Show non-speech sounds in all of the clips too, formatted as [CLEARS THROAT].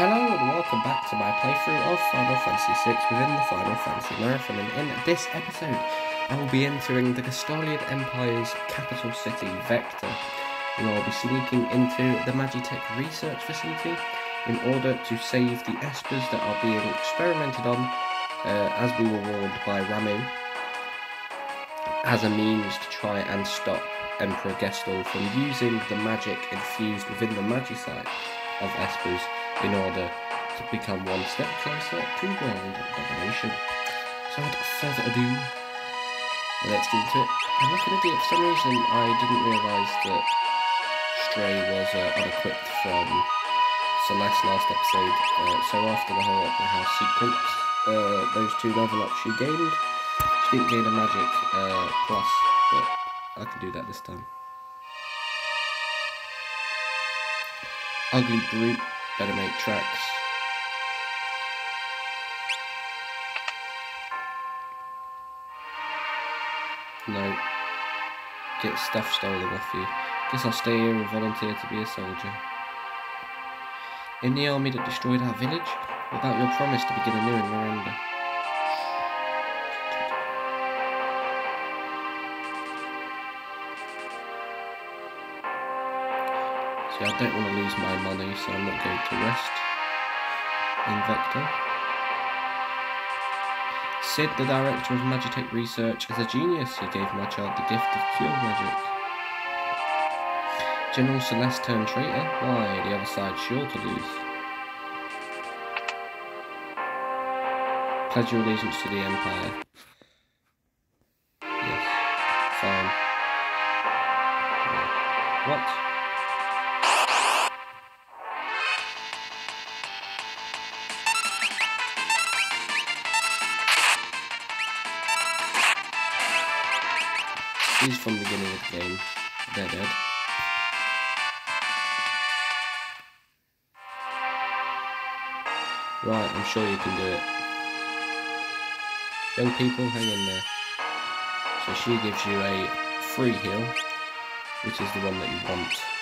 Hello and welcome back to my playthrough of Final Fantasy VI within the Final Fantasy Marathon. And in this episode I will be entering the Gestahlian Empire's capital city, Vector, and I will be sneaking into the Magitek research facility in order to save the espers that are being experimented on uh, as we were warned by Ramuh as a means to try and stop Emperor Gestahl from using the magic infused within the Magicite of espers in order to become one step closer to world domination. So without further ado, let's get into it. I'm looking at it, for some reason I didn't realise that Stray was uh, unequipped from Celes last episode, uh, so after the whole Opera House sequence, uh, those two level ups she gained, she didn't gain a magic uh, plus, but I can do that this time. Ugly brute Better make tracks. No. Get stuff stolen off you. Guess I'll stay here and volunteer to be a soldier. In the army that destroyed our village? What about your promise to begin anew in Maranda? See, I don't want to lose my money, so I'm not going to rest in Vector. Cid, the director of Magitek Research, is a genius. He gave my child the gift of pure magic. General Celes turned traitor? Why, the other side's sure to lose. Pledge your allegiance to the Empire. He's from the beginning of the game. They're dead. Right, I'm sure you can do it. Young people, hang in there. So she gives you a free heal, which is the one that you want.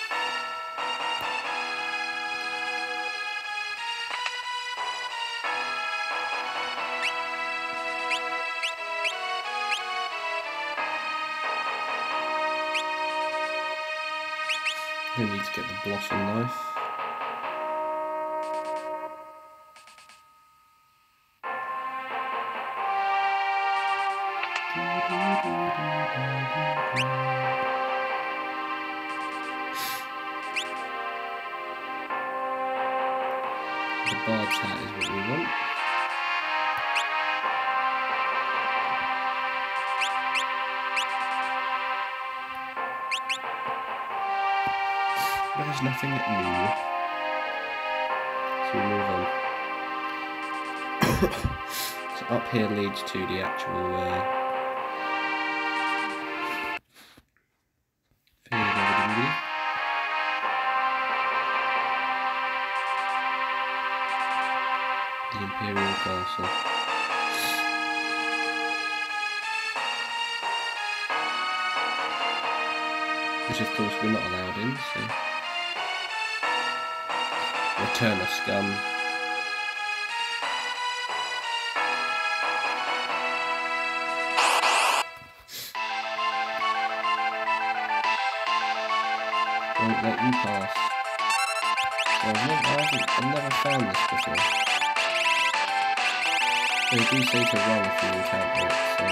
To run if you encounter it, so...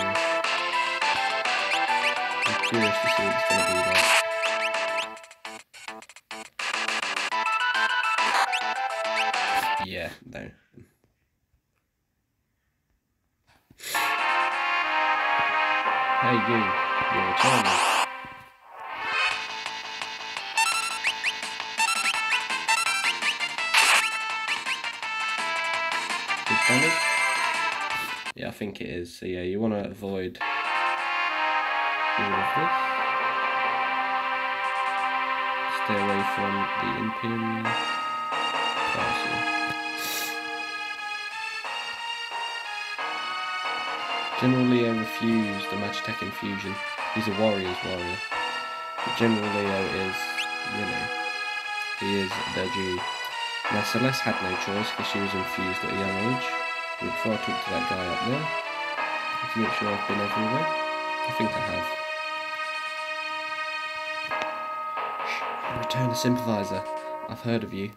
I'm curious to see what it's going to be like. Yeah, no. Hey you, you're returning. Good think it is. So yeah, you want to avoid all of this. Stay away from the Imperial Castle. General Leo refused the Magitek infusion. He's a warrior's warrior. But General Leo is, you know, he is their G. Now Celes had no choice because she was infused at a young age. Before I talk to that guy up there, to make sure I've been everywhere. I think I have. Returner Sympathizer. I've heard of you.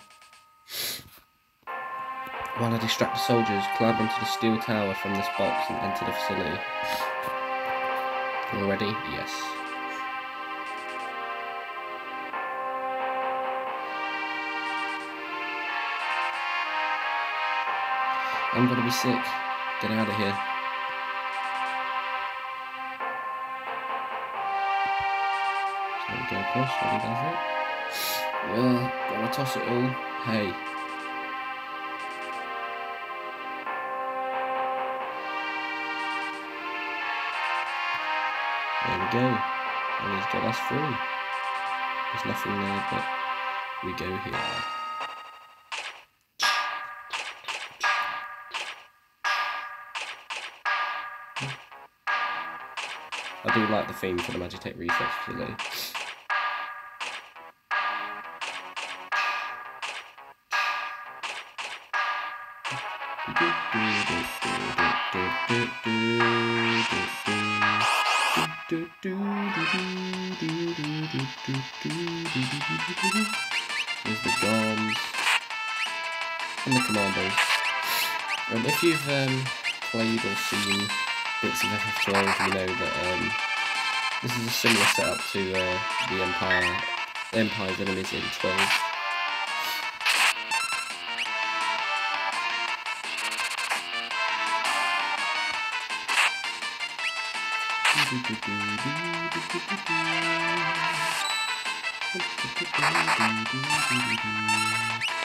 While I distract the soldiers, climb onto the steel tower from this box and enter the facility. All ready? Yes. I'm gonna be sick. Get out of here. So we go across, ready, does it? Well, gotta toss it all. Hey. There we go. And he's got us through. There's nothing there, but we go here. Do like the theme for the Magitek Reflex facility. There's the guns and the commandos. Um, if you've um, played or seen bits of FF12, you know that um, this is a similar setup to uh, the Empire, Empire's enemies in 12.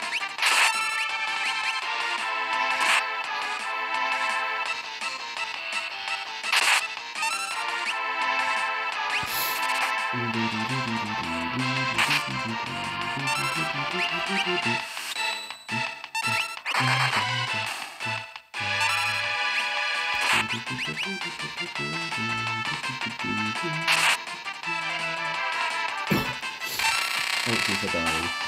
[LAUGHS] Thank you for dying.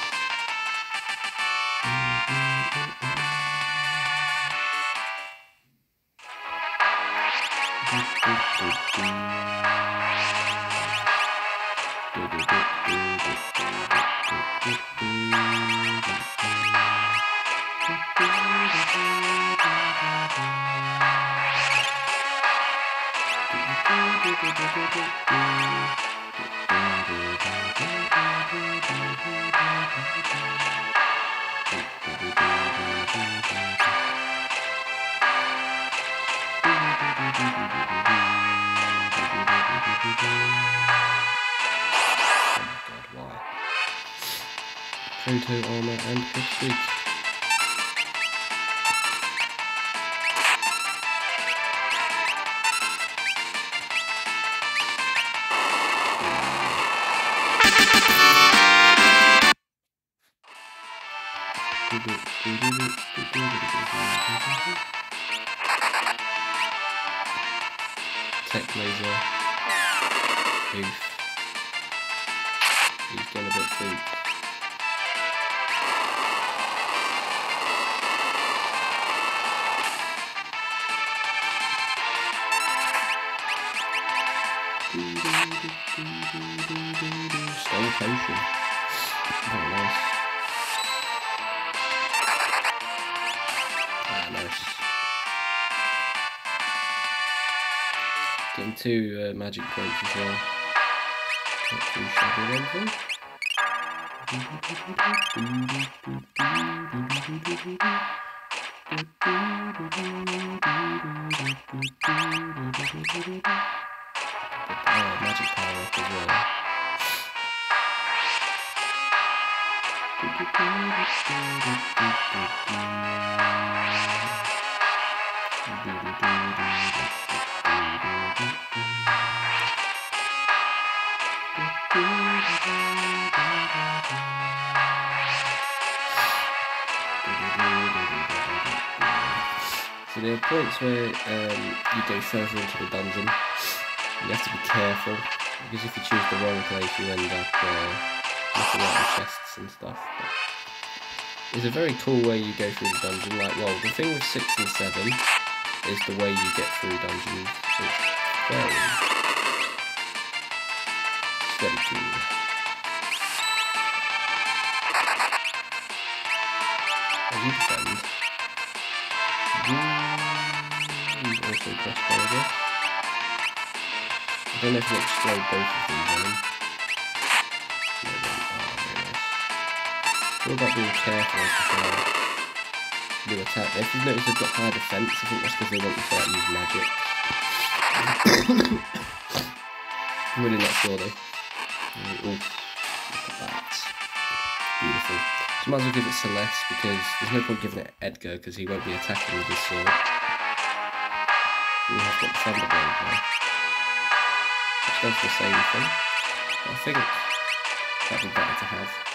Tech laser. Oof. He's getting a bit freaked. Stone potion. Two uh, magic points as well. Oh, magic power as well. There are points where um, you go further into the dungeon. You have to be careful because if you choose the wrong place, you end up uh, looking at the chests and stuff. But is a very cool way you go through the dungeon. Like, well, the thing with 6 and 7 is the way you get through dungeons. It's very, it's don't know if both of oh, very nice. About being careful to you attack. If you notice they've got high defense, I think that's because they want to like, use magic. [COUGHS] I'm really not sure though. Oh, look at that. Beautiful. So might as well give it Celes because there's no point giving it Edgar because he won't be attacking with his sword. We have got Thunderbolt now. Does the same thing. I think that'd be better to have.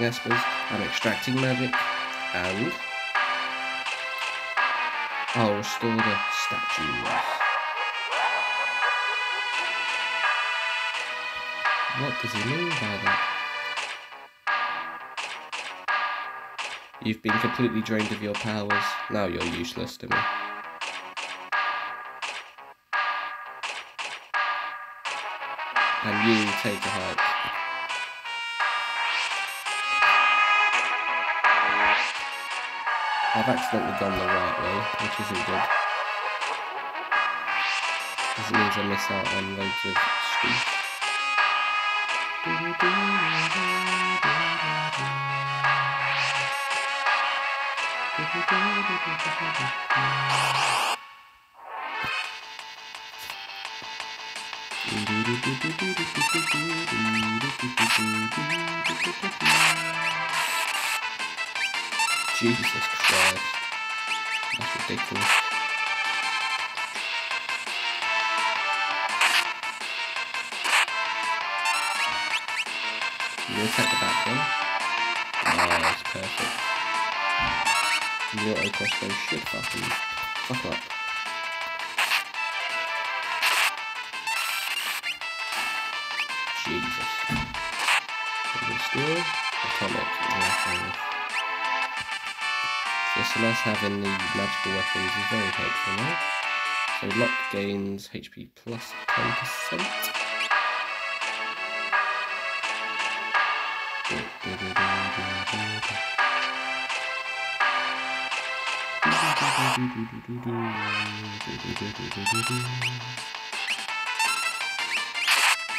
I'm espers. I'm extracting magic. And I'll restore the statues. What does he mean by that? You've been completely drained of your powers. Now you're useless to me. And you take a hike. I've accidentally gone the right way, which isn't good. Because it means I miss out on loads of streets. [LAUGHS] Jesus Christ. That's ridiculous. You attack the back one. Oh, that's perfect. Auto crossbow should fucking fuck up. So Celes having the magical weapons is very helpful now. So Locke gains HP plus 10%.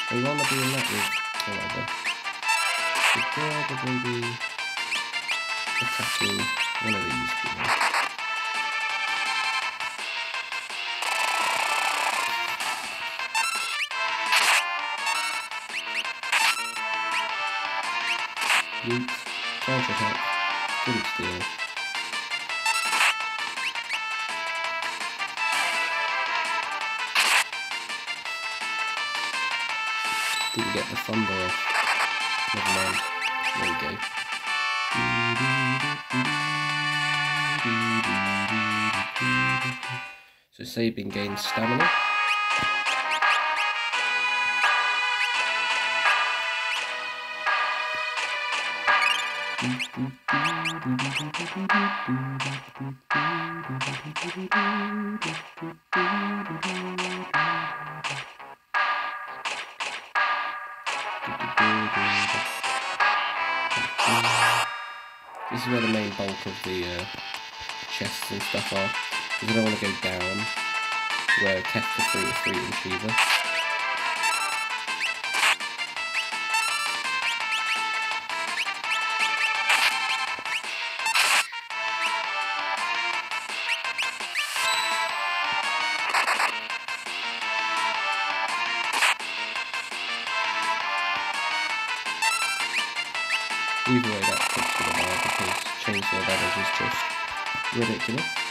I wanna be in that with whatever. Attacking one of these. Yeet. Counter attack. Didn't steal. Didn't get the thunder off. Never mind. There we go. So Sabin gains stamina. This is where the main bulk of the uh, chests and stuff are because I don't want to go down where Kefka threw three and retriever. Either way, that puts me higher because chainsaw damage is just ridiculous.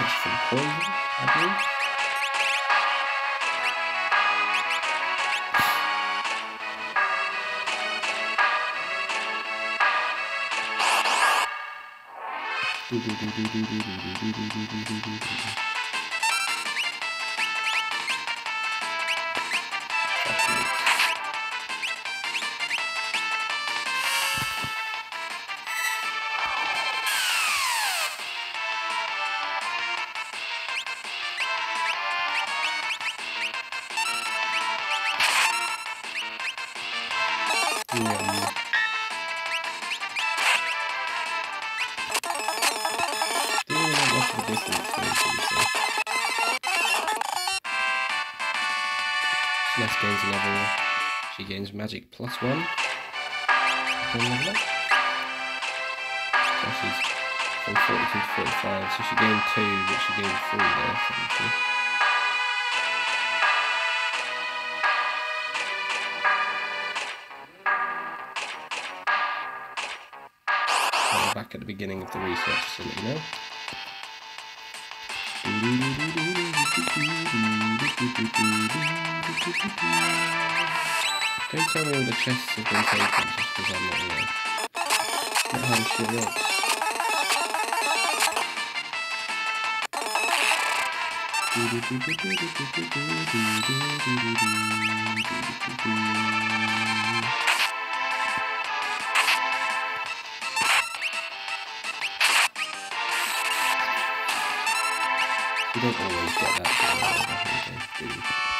Protects from poison, I believe. Yum. One. Level she's from 42 to 45, so she gained two, but she gained three there, technically. So back at the beginning of the research facility now. Don't tell me all the chests have been taken just because I'm not here. Not how shit works. You don't always get that. but, uh,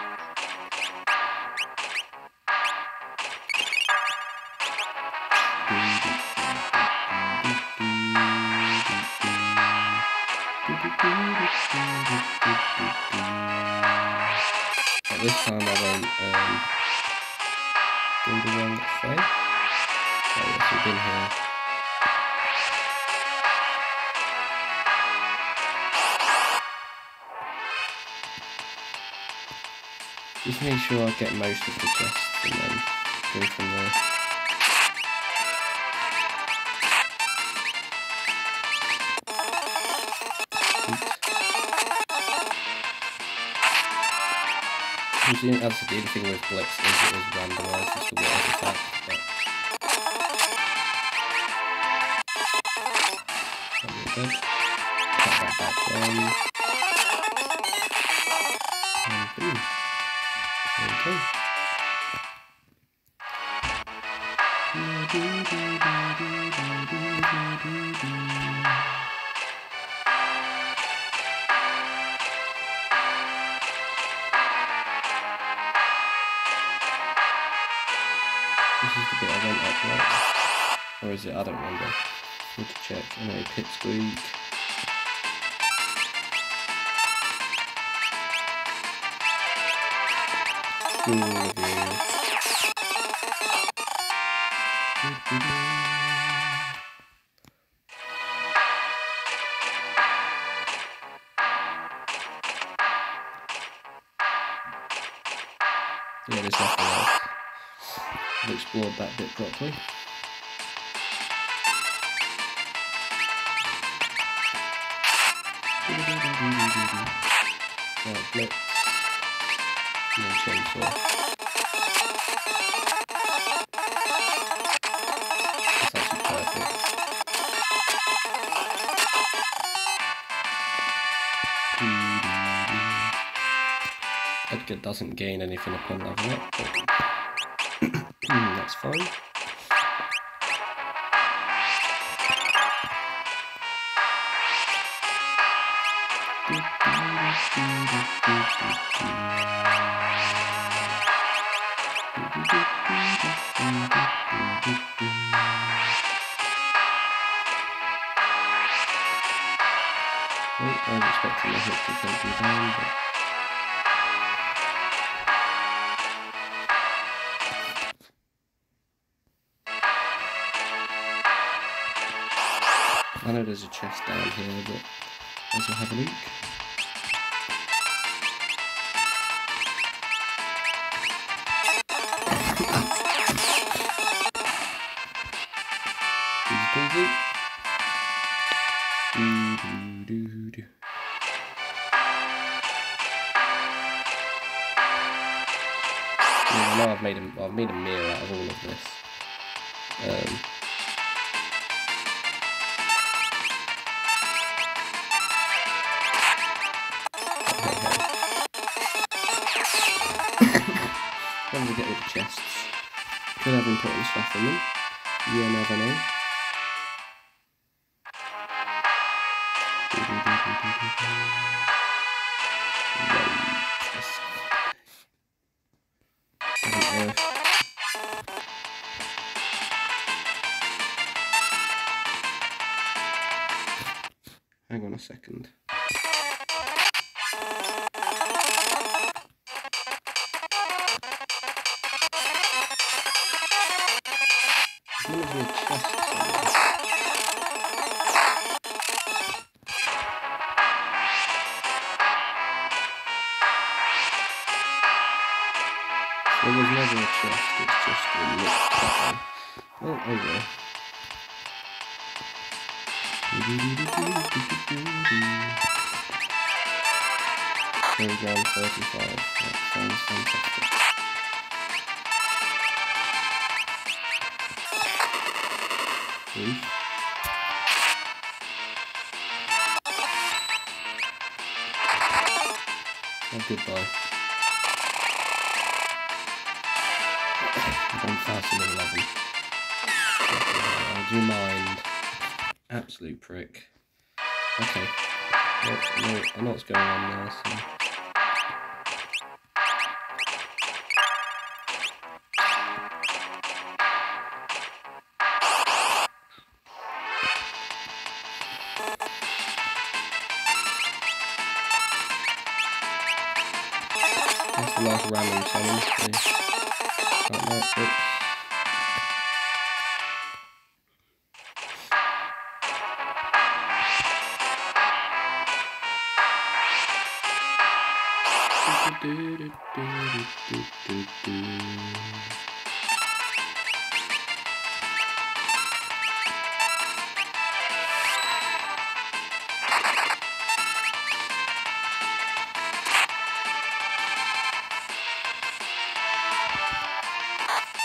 make sure I get most of the chests and then go from there. You didn't have to do anything with Blitz as it was randomised to what was but... That back. This is the bit I went up right. Or is it? I don't remember. Need to check. Anyway, Pipsqueak. School review. Yeah, there's nothing else. I've explored that bit properly. Right, blitz. No chainsaw. Edgar doesn't gain anything upon level up, but [CLEARS THROAT] hmm, that's fine. Know there's a chest down here, but let's have a look. I know I've made a, I've made a mirror out of all of this. The chests. Could have important stuff in them. You never know. Hang on a second.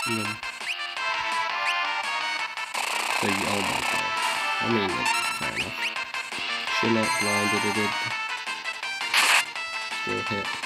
Yeah. So, you- oh my god. I mean, like, fair enough. Chill out, blinded, it, Still hit.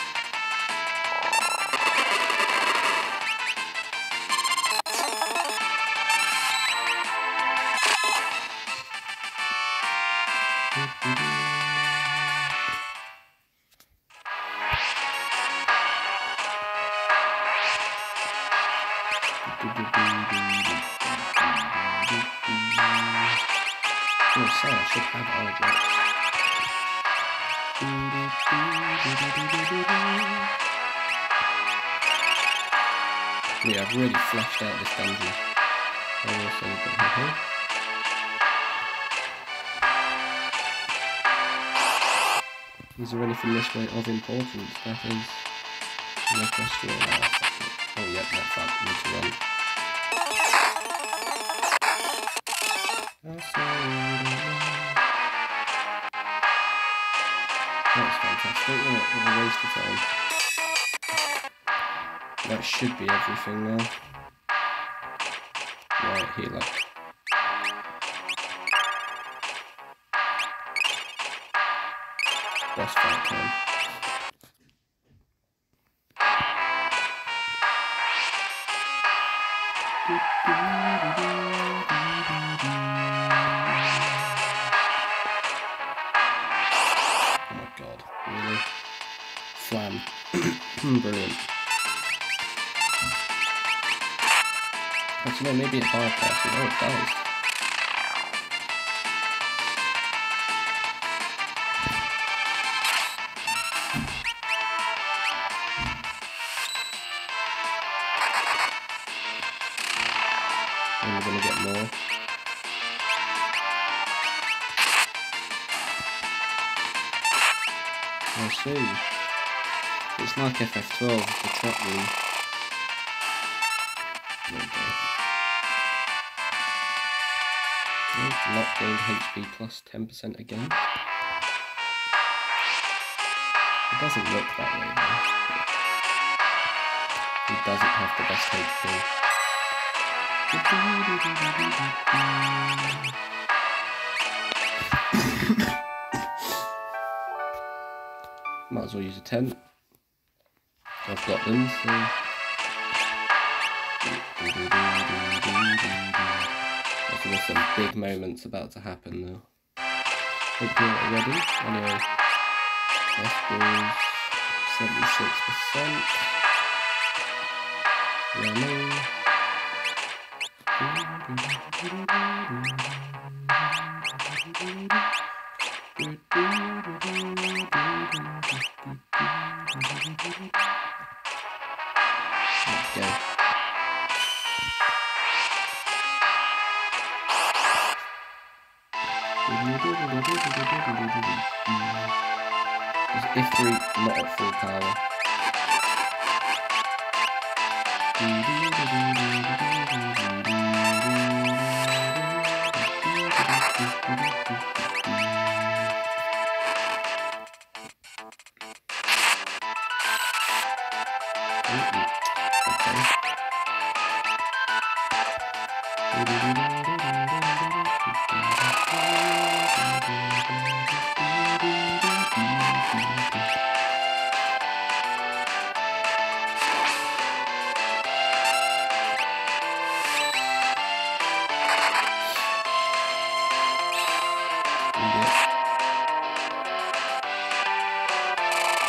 Of importance? That is no question. Oh, yeah, that's that. I need to run. That's fantastic? What a waste of time. That should be everything now. Right, heal up. And we're gonna get more. I see. It's like FF12, the trap room. Okay. Locke gained HP plus 10% again. It doesn't look that way though. He doesn't have the best HP. Might as well use a tent. I've got them, so. I think there's some big moments about to happen now. Hope you're ready. Anyway, Esper's 76%. Running.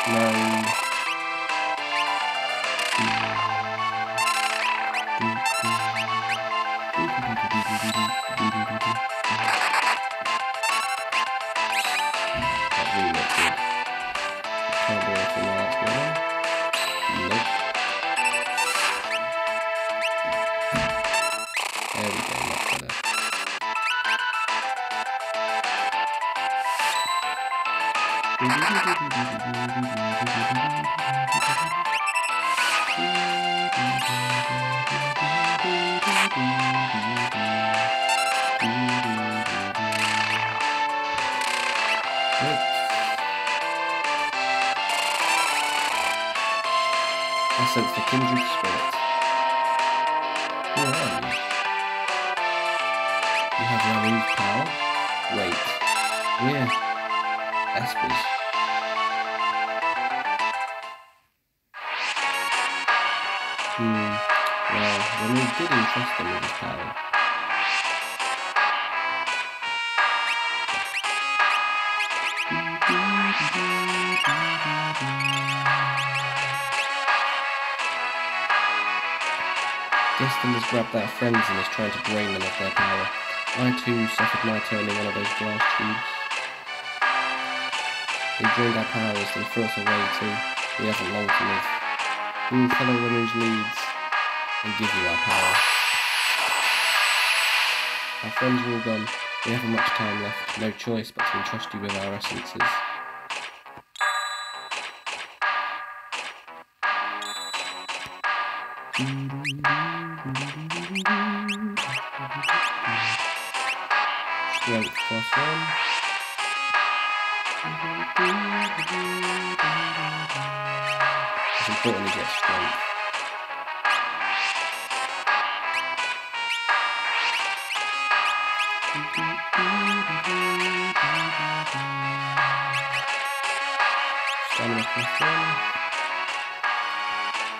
I friends and is trying to drain them of their power. I too suffered my turn in one of those glass tubes. They drained our powers and threw us away too. We haven't long to live. We will follow Ramuh's leads and give you our power. Our friends are all gone. We haven't much time left. No choice but to entrust you with our essences. Strength plus one. It's important to get strength. Stamina plus one.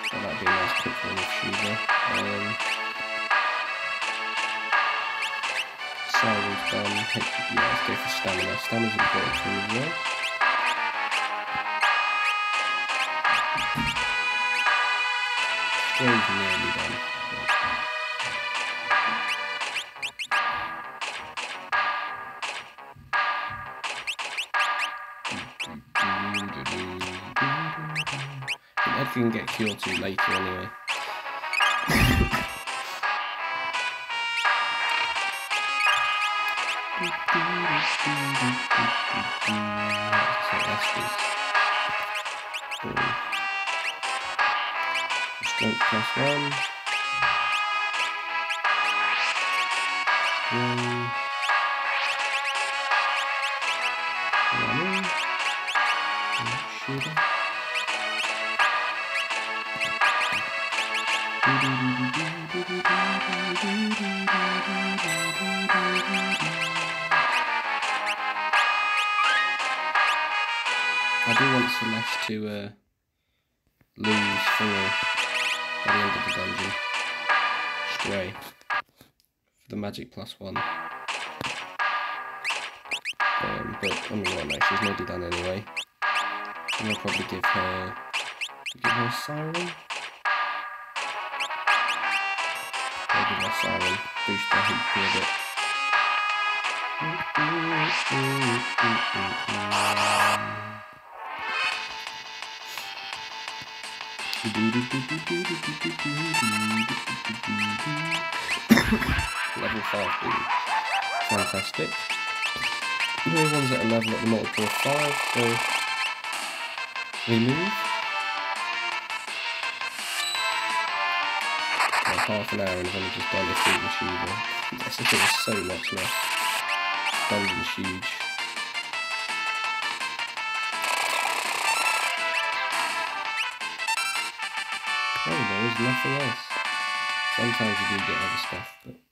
So that'd be a nice quick one with Shiva. Um, Um, done. Yeah, let's go for stamina. Stamina's important for me well. Story's nearly done. Ed can get cured to later anyway. Plus one. Um, magic plus one. Um, but, I mean, well, no, she's nearly done anyway. And I'll probably give her... Give her siren? I'll give her siren. Boost her HP a bit. Level 5 beam. Fantastic. No one's at a level at the multiple of 5, so we move. Like half an hour and I've only just done a fleet achiever. Yes, I think there's so much left. Dungeon's huge. Oh, there is nothing else. Sometimes you do get other stuff, but.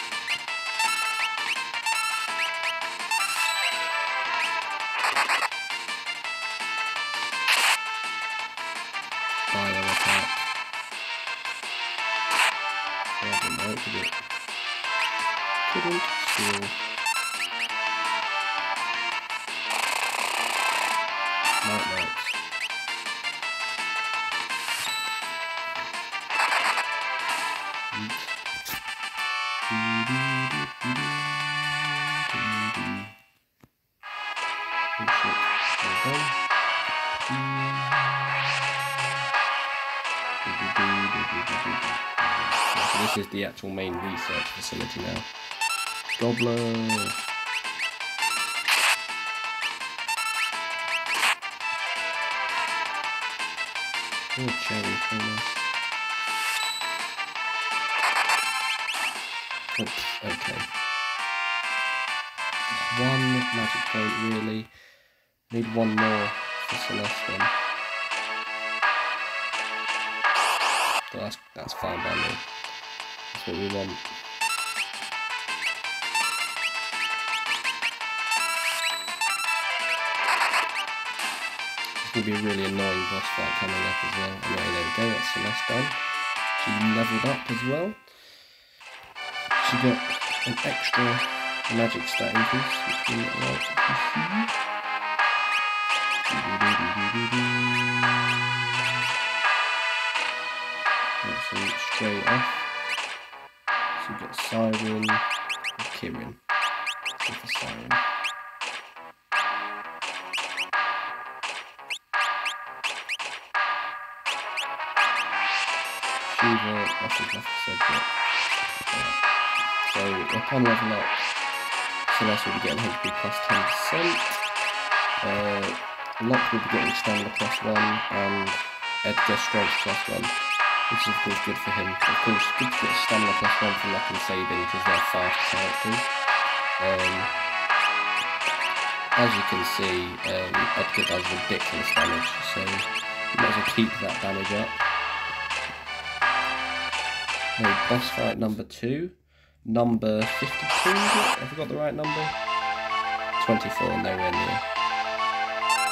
actual main research facility now. Gobbler. Oh, cherry, so nice. Oops, okay. One magic point, really. Need one more for Celes. So that's, that's fine by me. That's what we want. It's going to be a really annoying boss fight coming up as well. Anyway, there we go, that's Celes done. She leveled up as well. She got an extra magic stat increase, which we like to see. So straight off. Siren Kirin. So for Siren. Shiva, I like I said that. So upon level up, Celes will be getting HP plus 10%. Uh, Locke will be getting stamina plus 1 and Edgar strength plus 1 which is of course good for him. Of course, good to get stamina plus one from Locke and Sabin because they're fast characters. Um, as you can see, um, Edgar does ridiculous damage, so you might as well keep that damage up. Okay, boss fight number two. Number 52, have I got the right number? 24, nowhere near.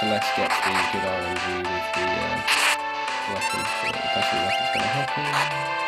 Maybe Celes gets the good RNG with the uh, it doesn't look like it's going to happen.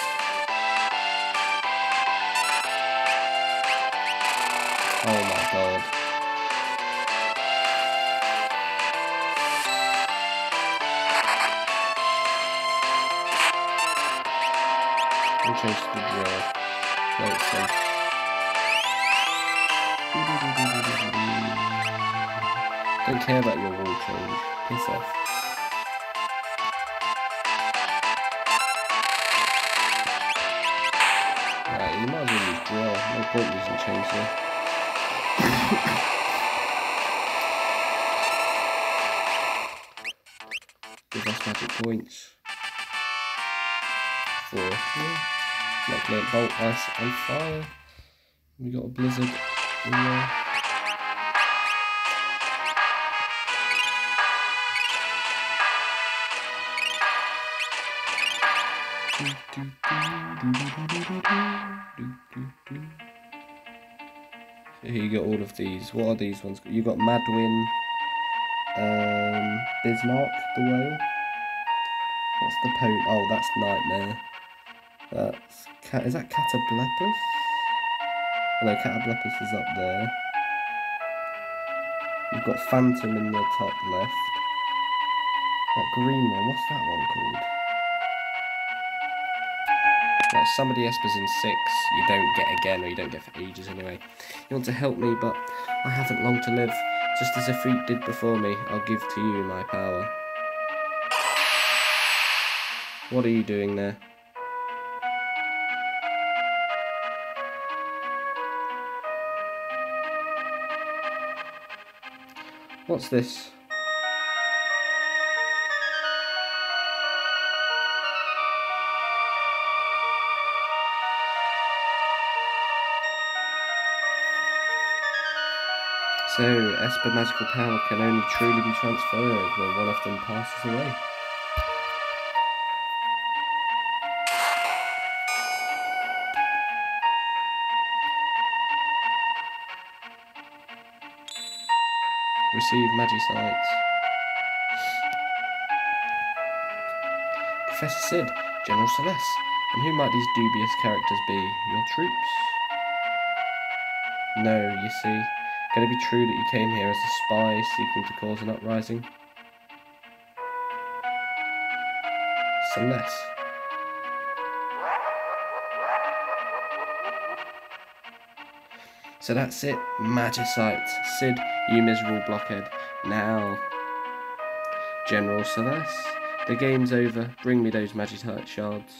care about your wall change. Piss off. Right, you might as well drill. No point using chainsaw. Give us magic points. Four. Yeah. Not bolt, ice, and fire. We got a blizzard in there. What are these ones? You've got Maduin, um, Bismarck, the whale. What's the po? Oh, that's Nightmare. That's cat. Is that Catoblepas? Oh, no, Catoblepas is up there. You've got Phantom in the top left. That green one. What's that one called? Right, some of the espers in six you don't get again, or you don't get for ages anyway. You want to help me, but I haven't long to live. Just as Ifrit did before me, I'll give to you my power. What are you doing there? What's this? Esper magical power can only truly be transferred when one of them passes away. Receive Magicites. Professor Cid, General Celes, and who might these dubious characters be? Your troops? No, you see. Can it be true that you came here as a spy seeking to cause an uprising? Celes. So that's it, Magicite. Cid, you miserable blockhead. Now, General Celes, the game's over. Bring me those Magicite shards.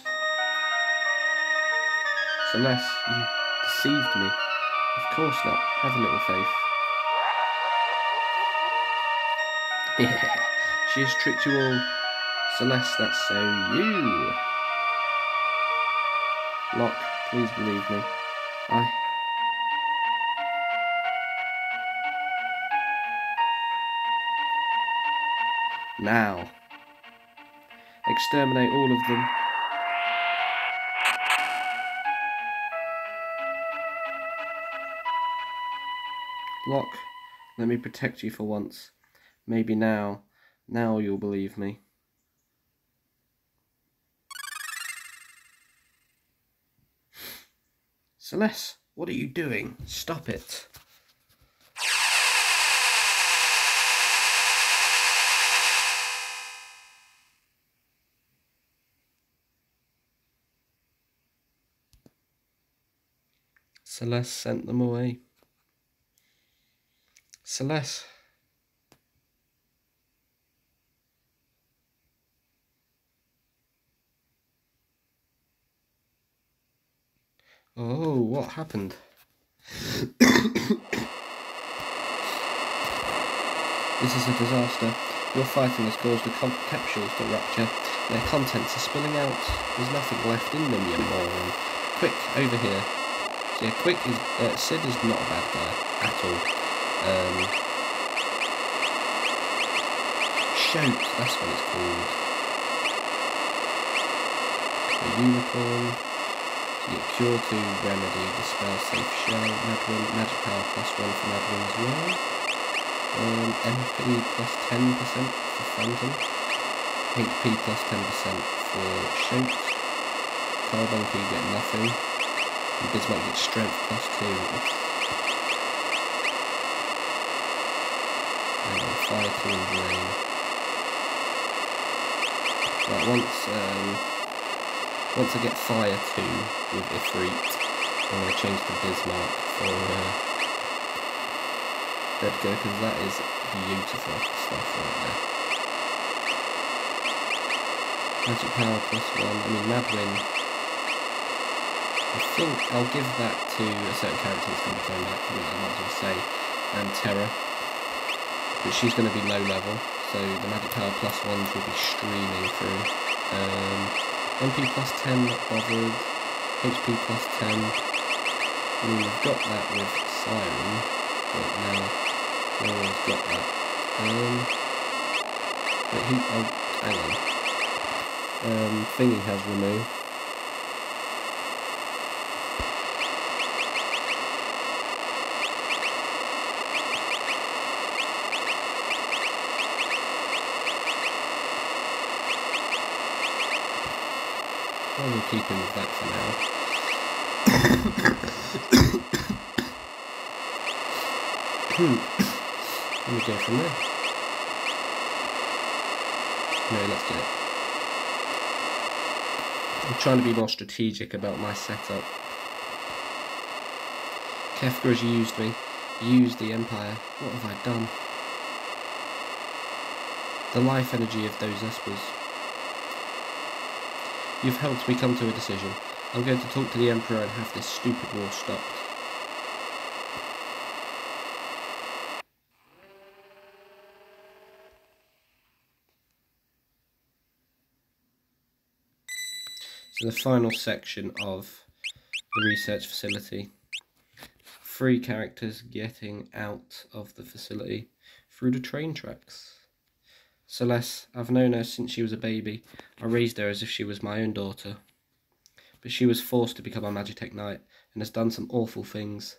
Celes, you deceived me. Of course not. Have a little faith. [LAUGHS] Yeah, she has tricked you all. Celes, that's so you. Locke, please believe me. I. Now. Exterminate all of them. Locke, let me protect you for once. Maybe now, now you'll believe me. Celes, what are you doing? Stop it. Celes sent them away. Celes. Oh, what happened? This is a disaster. Your fighting has caused the capsules to rupture. Their contents are spilling out. There's nothing left in them, you moron. Quick, over here. So yeah, Quick is... Uh, Cid is not a bad guy. At all. Um, Shoat, that's what it's called. A unicorn. So you get Cure 2, Remedy, Dispel, Safe Shell, Maduin, Magic Power plus 1 for Maduin as well. Um, MP plus 10% for Phantom. HP plus 10% for Shoat. Carbuncle you get nothing. And Bismarck gets Strength plus 2. Fire 2 Drain. Right, once, um, once I get Fire 2 with Ifrit, I'm to change to Bismarck for... Uh, because that is beautiful stuff right there. Magic power plus one. I mean, Maduin. I think I'll give that to a certain character that's going to be coming back. I, might as well say, and Terra. But she's going to be low level, so the magic power plus ones will be streaming through. Um, MP plus 10, not bothered. HP plus 10. I mean, we've got that with Siren, but now no one's got that. Um, but he, oh, hang on. Um, thingy has removed. Well, we'll keep him with that for now. [COUGHS] Let me go from there. No, let's get it. I'm trying to be more strategic about my setup. Kefka has used me, used the Empire. What have I done? The life energy of those Espers. You've helped me come to a decision. I'm going to talk to the Emperor and have this stupid war stopped. So the final section of the research facility. Three characters getting out of the facility through the train tracks. Celes, I've known her since she was a baby. I raised her as if she was my own daughter. But she was forced to become a Magitek Knight and has done some awful things.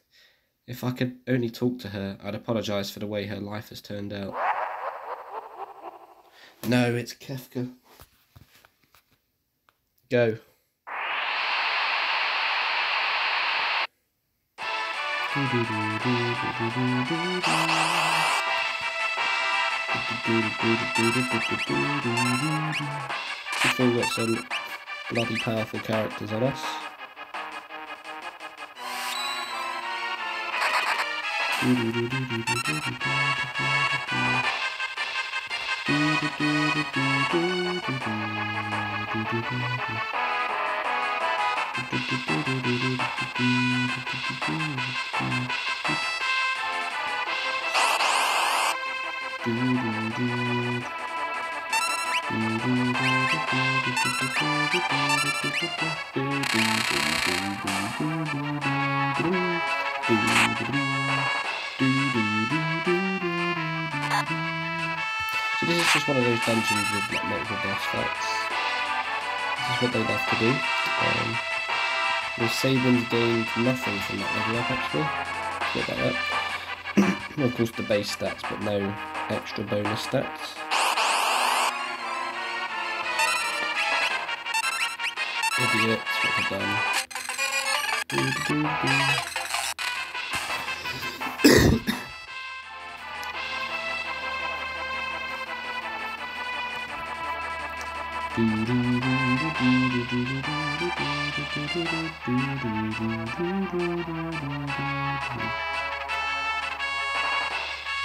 If I could only talk to her, I'd apologise for the way her life has turned out. No, it's Kefka. Go. Before we got some bloody powerful characters on us. So this is just one of those dungeons with like multiple boss fights. This is what they love to do. Um, the Sabins gained nothing from that level up actually. About that. well, [CLEARS THROAT] of course the base stats, but no extra bonus stats. Idiots, what have done. Do, do, do.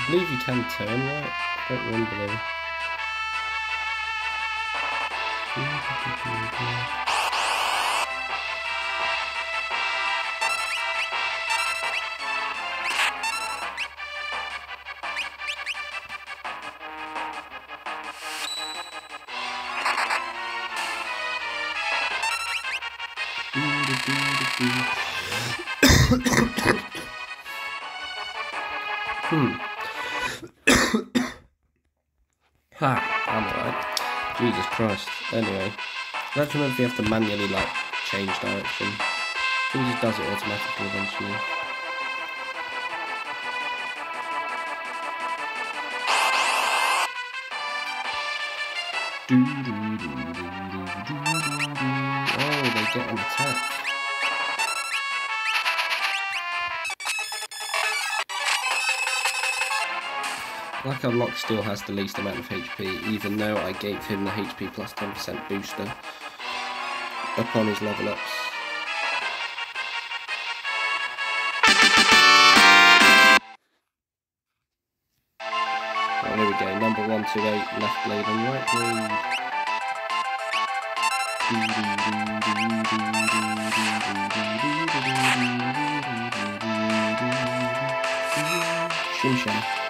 Believe you can turn right. I don't remember though. I don't remember if you have to manually like change direction. I think it just does it automatically eventually. Oh, they get an attack. Like how Locke still has the least amount of HP, even though I gave him the HP plus 10% booster upon his level ups. Here we go, number 128, left blade and right blade. Shim.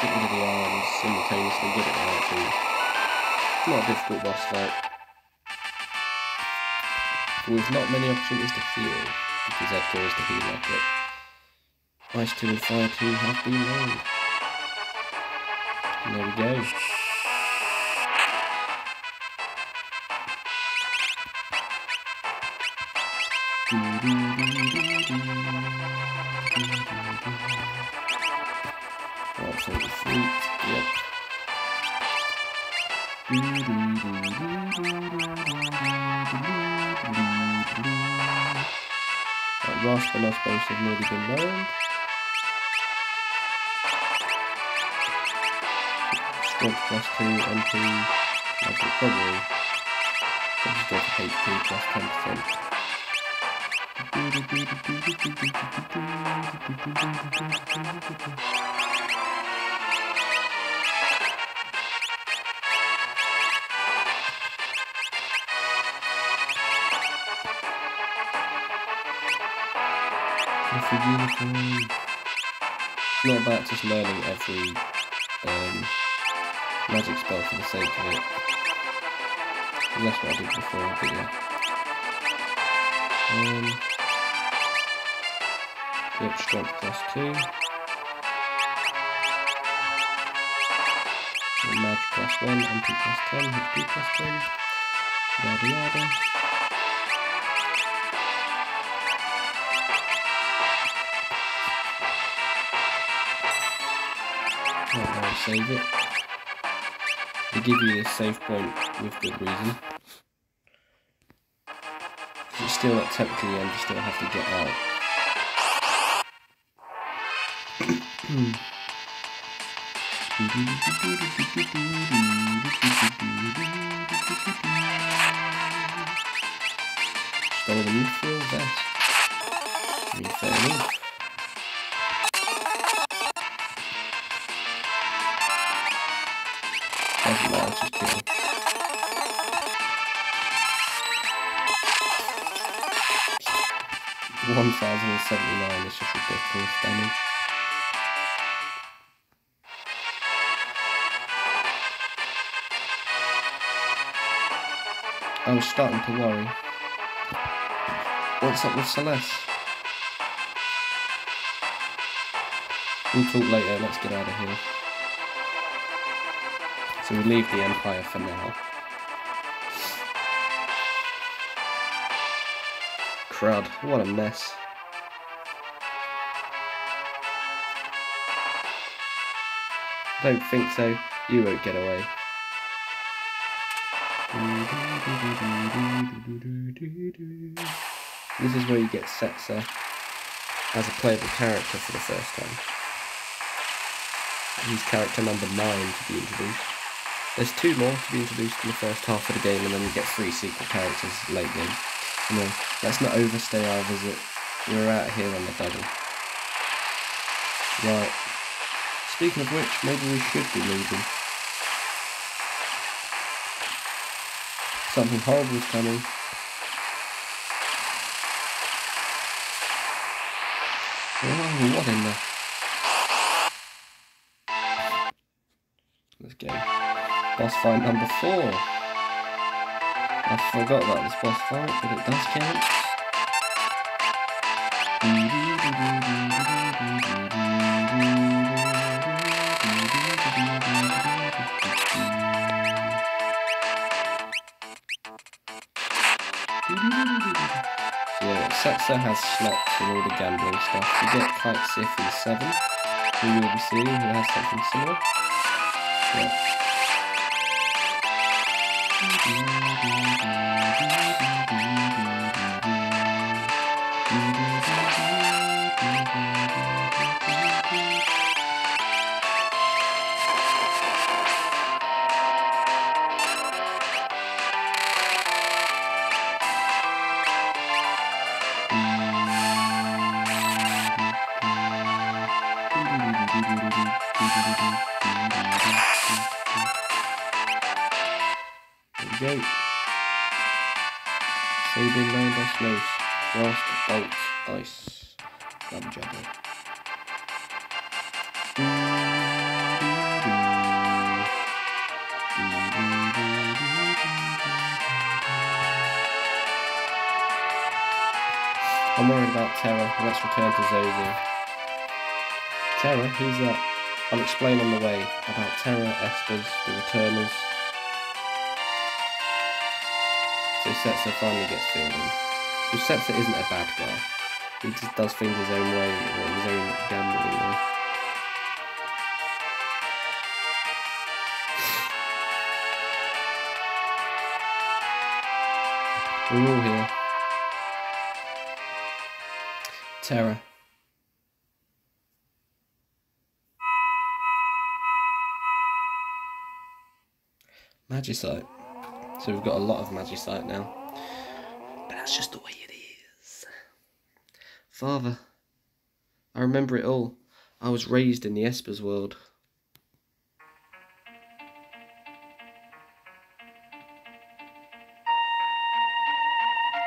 Get rid of the simultaneously, get it. It's not a difficult boss fight. With not many opportunities to heal, because Edgar is the healer, but Ice 2 and Fire 2 have been made. And there we go. [LAUGHS] Osmose have been learned. Plus 2, MP, magic. Let's just for HP plus 10%. Every unicorn. It's not about just learning every um, magic spell for the sake of it. And that's what I did before, but yeah. Um, yep, strength plus two. And Mag plus one, MP plus ten, HP plus ten. Yada yada. Save it. They give you the save point with good reason. it's still technically the end, you still have to get out. stole the mithril vest. I mean, fair enough. 2079. it's just ridiculous damage. I was starting to worry. What's up with Celes? We'll talk later, let's get out of here. So we leave the Empire for now. Crud, what a mess. Don't think so, you won't get away. This is where you get Setzer as a playable character for the first time. He's character number 9 to be introduced. There's two more to be introduced in the first half of the game and then you get three sequel characters late game. No, let's not overstay our visit. We're out here on the double. Right. Speaking of which, maybe we should be leaving. Something horrible is coming. Oh, what in the... Let's go. Boss fight number four. I forgot about this boss fight, but it does count. Setzer has slots and all the gambling stuff. You get Cait Sith in 7, who you'll be seeing, who has something similar. Yeah. There Bolt, Ice. I'm worried about Terra. Let's return to Zozo. Terra? Who's that? I'll explain on the way about Terra, Espers, the Returners. Setzer finally gets filled in. Setzer isn't a bad guy. He just does things his own way, or his own gambling way. We're all here. Terra. Magicite. So we've got a lot of Magicite now. But that's just the way it is. Father, I remember it all. I was raised in the Espers world.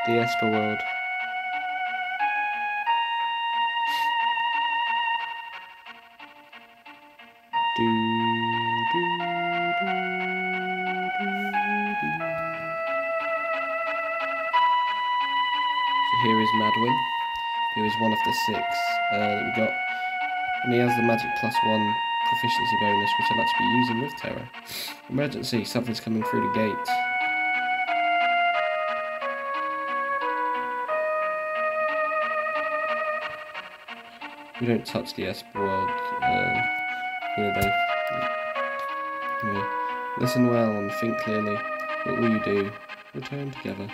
The Esper world. So here is Maduin, who is one of the six uh, that we got. And he has the magic plus one proficiency bonus, which I'd like to be using with Terra. Emergency, something's coming through the gate. We don't touch the Esper world uh, here, though. Listen well and think clearly. What will you do? Return together.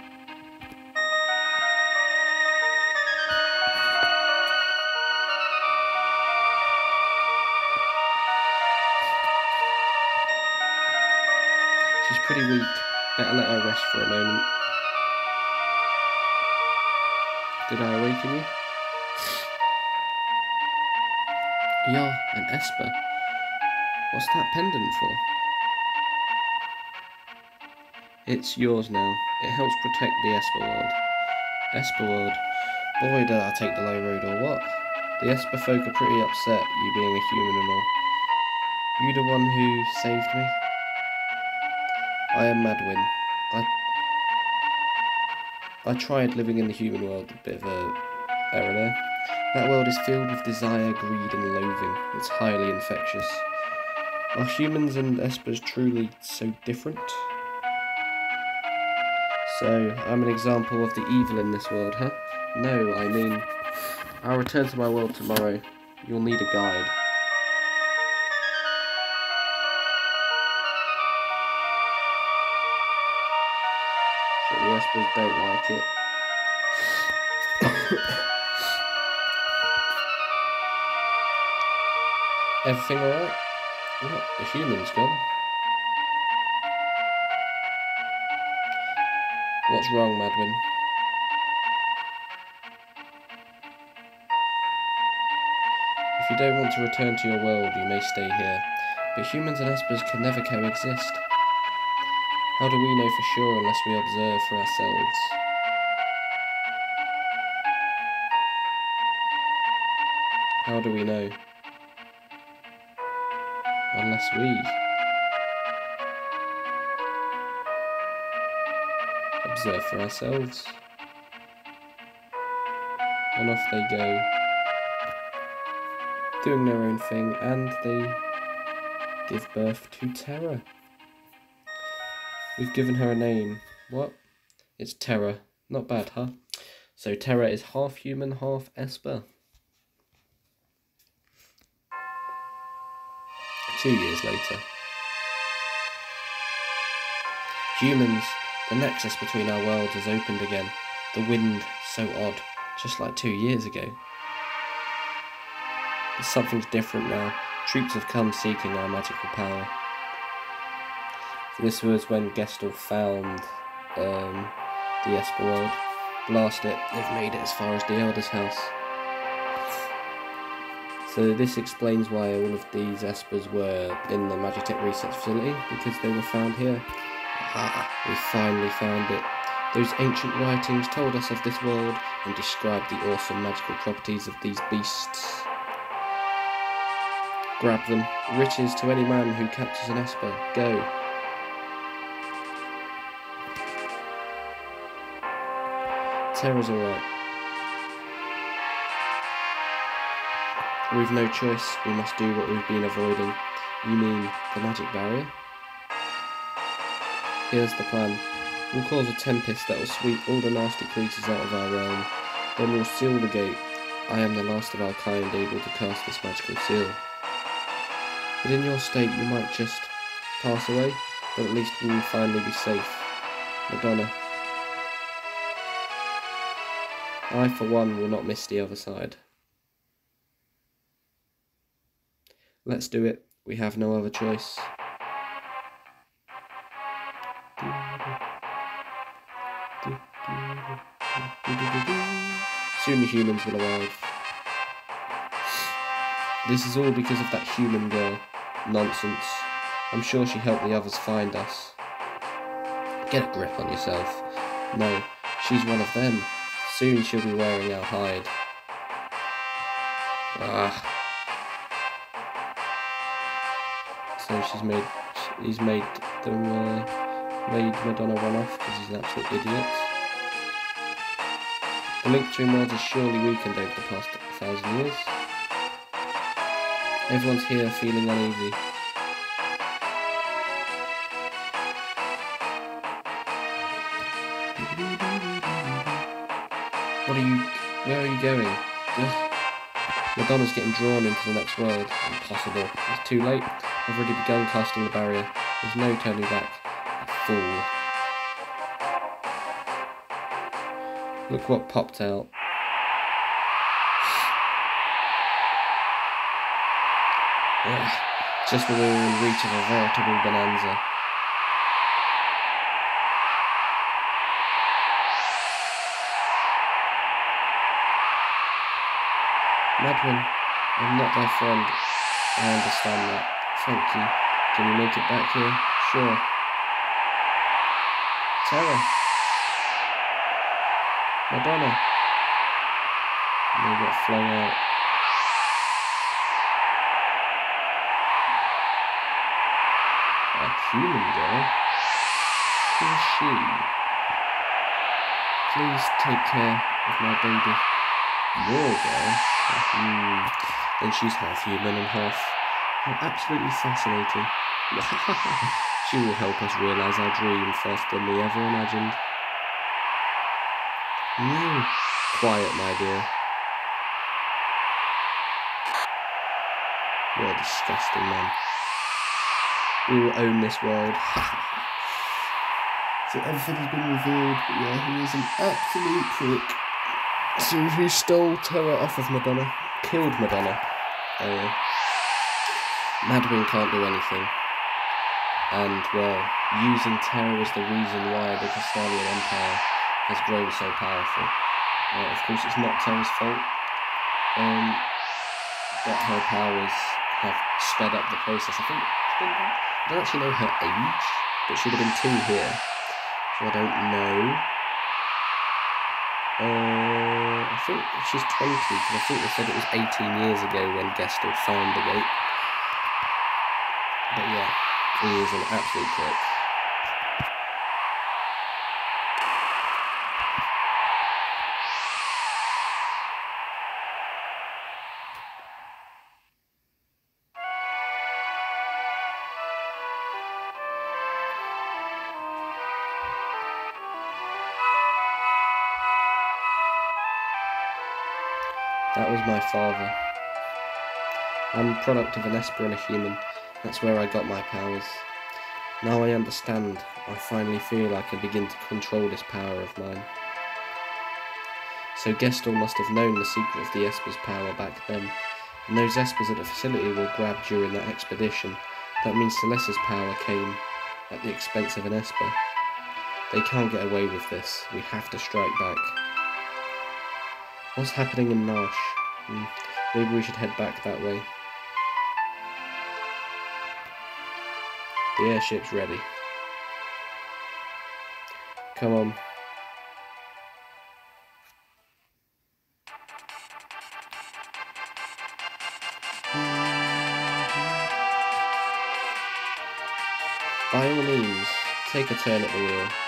Pendant for? It's yours now. It helps protect the Esper world. Esper world? Boy, did I take the low road or what? The Esper folk are pretty upset, you being a human and all. You the one who saved me? I am Maduin. I I tried living in the human world, a bit of a error there. That world is filled with desire, greed, and loathing. It's highly infectious. Are humans and espers truly so different? So, I'm an example of the evil in this world, huh? No, I mean, I'll return to my world tomorrow. You'll need a guide. Human's gone? What's wrong, Maduin? If you don't want to return to your world, you may stay here. But humans and espers can never coexist. How do we know for sure unless we observe for ourselves? How do we know? Unless we observe for ourselves. And off they go, doing their own thing, and they give birth to Terra. We've given her a name. What? It's Terra. Not bad, huh? So Terra is half human, half Esper. Two years later. Humans, the nexus between our worlds has opened again. The wind, so odd, just like two years ago. But something's different now. Troops have come seeking our magical power. This was when Gestahl found um, the Esper world. Blast it, they've made it as far as the Elder's house. So this explains why all of these Espers were in the Magitek research facility, because they were found here. Ah, we finally found it. Those ancient writings told us of this world and described the awesome magical properties of these beasts. Grab them. Riches to any man who captures an Esper. Go. Terra's alright. We've no choice. We must do what we've been avoiding. You mean the magic barrier? Here's the plan. We'll cause a tempest that will sweep all the nasty creatures out of our realm. Then we'll seal the gate. I am the last of our kind able to cast this magical seal. But in your state you might just pass away, but at least we will finally be safe. Madonna. I, for one, will not miss the other side. Let's do it. We have no other choice. Soon the humans will arrive. This is all because of that human girl. Nonsense. I'm sure she helped the others find us. Get a grip on yourself. No, she's one of them. Soon she'll be wearing our hide. Ah. She's made, he's made them, uh, made Madonna run off because he's an absolute idiot. The link between worlds is surely weakened over the past thousand years. Everyone's here feeling uneasy. What are you... Where are you going? Ugh. Madonna's getting drawn into the next world. Impossible. It's too late. I've already begun casting the barrier. There's no turning back. Fool. Look what popped out. [SIGHS] Ugh. Just within reach of a veritable bonanza. Maduin, I'm not their friend. I understand that. Thank you. Can you make it back here? Sure. Terra. Madonna. And they got flung out. A human girl? Who is she? Please take care of my baby. Your girl? Hmm. Then she's half human and half. Absolutely fascinating. [LAUGHS] she will help us realize our dream faster than we ever imagined. No. Quiet, my dear. You're a disgusting man. We will own this world. [LAUGHS] so everything's been revealed, but yeah, he is an absolute prick. So he stole Terra off of Madonna, killed Madonna. Uh, Maduin can't do anything. And, well, using Terra is the reason why the Gestahlian Empire has grown so powerful. Uh, of course, it's not Terra's fault, um, her powers have sped up the process. I think, I don't actually know her age, but she'd have been two here, so I don't know. Uh, I think she's 20, because I think they said it was 18 years ago when Gestahl found the gate. He is an absolute prick. That was my father. I'm a product of an Esper and a human. That's where I got my powers. Now I understand. I finally feel I can begin to control this power of mine. So Gestahl must have known the secret of the Esper's power back then. And those Espers at the facility were grabbed during that expedition. That means Celes's power came at the expense of an Esper. They can't get away with this. We have to strike back. What's happening in Narshe? Hmm. Maybe we should head back that way. The airship's ready. Come on. By all means, take a turn at the wheel.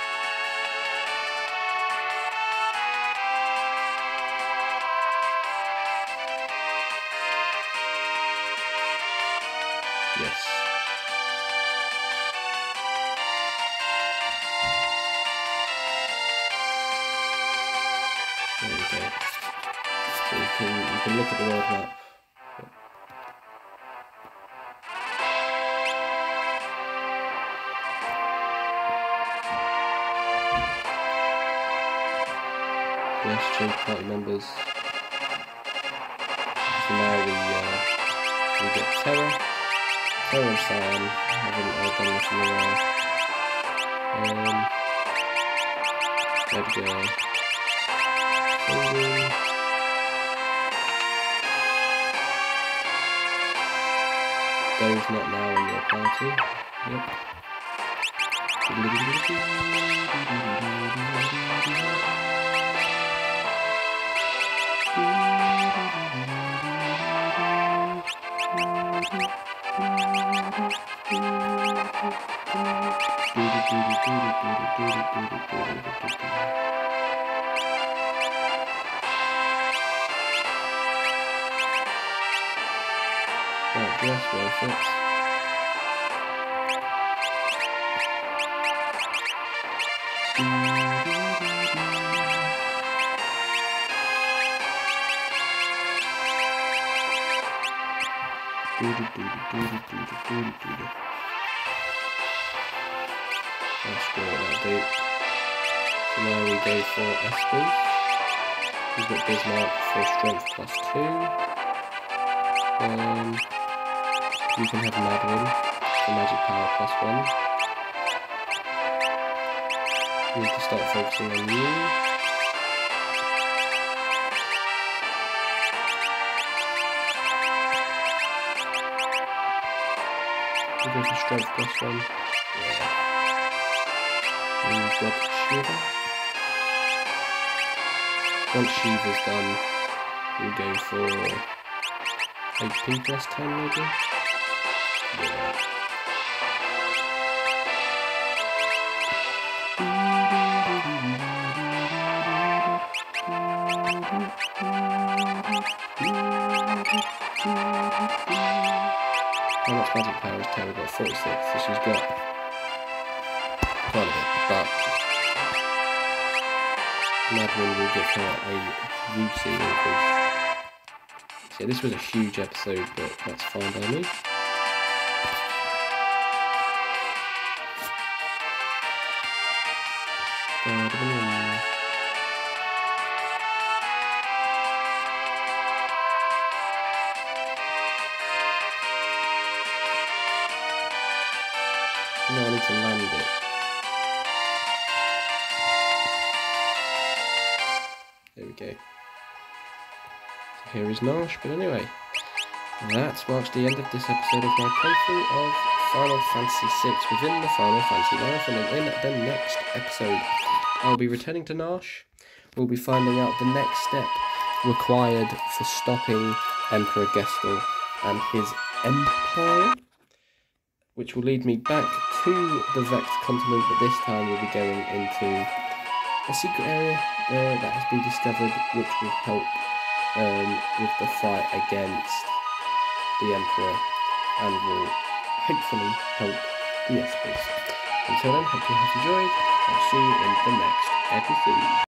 you can have another one, the magic power plus one. We need to start focusing on you. You go the strength plus one. Yeah. And you've got Shiva. Once Shiva's done, you go for HP plus 10 maybe. 46, so she's got quite a bit, but Madeline will give her a juicy increase. So this was a huge episode, but that's fine by me. Narshe, but anyway, that marks the end of this episode of my playthrough of Final Fantasy VI within the Final Fantasy Marathon, and in the next episode, I'll be returning to Narshe. We'll be finding out the next step required for stopping Emperor Gestahl and his empire which will lead me back to the Vexed continent, but this time we'll be going into a secret area uh, that has been discovered, which will help um, with the fight against the Emperor and will hopefully help the Espers. Until then, hope you have enjoyed. I'll see you in the next episode.